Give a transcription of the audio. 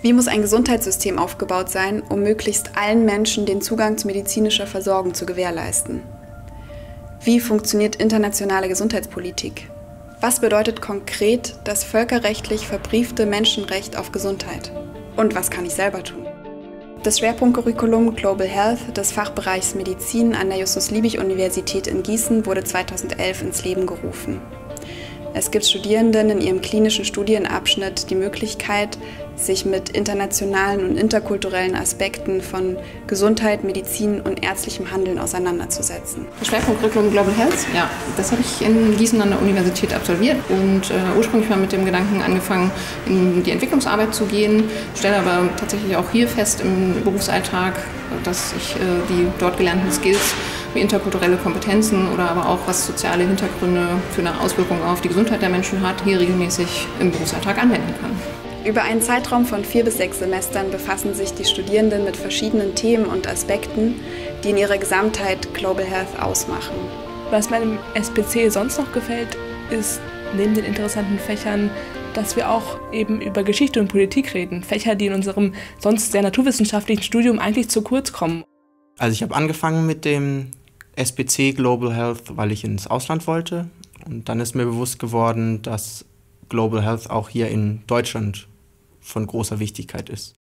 Wie muss ein Gesundheitssystem aufgebaut sein, um möglichst allen Menschen den Zugang zu medizinischer Versorgung zu gewährleisten? Wie funktioniert internationale Gesundheitspolitik? Was bedeutet konkret das völkerrechtlich verbriefte Menschenrecht auf Gesundheit? Und was kann ich selber tun? Das Schwerpunktcurriculum Global Health des Fachbereichs Medizin an der Justus-Liebig-Universität in Gießen wurde 2011 ins Leben gerufen. Es gibt Studierenden in ihrem klinischen Studienabschnitt die Möglichkeit, sich mit internationalen und interkulturellen Aspekten von Gesundheit, Medizin und ärztlichem Handeln auseinanderzusetzen. Schwerpunkt Curriculum Global Health, ja, das habe ich in Gießen an der Universität absolviert und äh, ursprünglich mal mit dem Gedanken angefangen, in die Entwicklungsarbeit zu gehen, stelle aber tatsächlich auch hier fest im Berufsalltag, dass ich äh, die dort gelernten Skills wie interkulturelle Kompetenzen oder aber auch was soziale Hintergründe für eine Auswirkung auf die Gesundheit der Menschen hat, hier regelmäßig im Berufsalltag anwenden kann. Über einen Zeitraum von vier bis sechs Semestern befassen sich die Studierenden mit verschiedenen Themen und Aspekten, die in ihrer Gesamtheit Global Health ausmachen. Was meinem SPC sonst noch gefällt, ist neben den interessanten Fächern, dass wir auch eben über Geschichte und Politik reden. Fächer, die in unserem sonst sehr naturwissenschaftlichen Studium eigentlich zu kurz kommen. Also ich habe angefangen mit dem SPC Global Health, weil ich ins Ausland wollte. Und dann ist mir bewusst geworden, dass Global Health auch hier in Deutschland von großer Wichtigkeit ist.